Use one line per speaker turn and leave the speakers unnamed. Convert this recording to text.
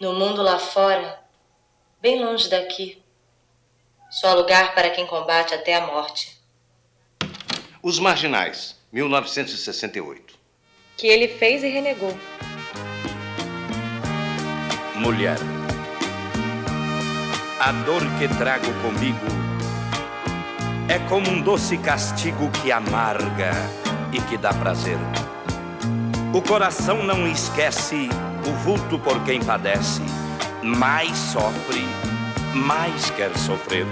No mundo lá fora, bem longe daqui, só lugar para quem combate até a morte.
Os Marginais, 1968.
Que ele fez e renegou.
Mulher. A dor que trago comigo é como um doce castigo que amarga e que dá prazer. O coração não esquece o vulto por quem padece, mais sofre, mais quer sofrer.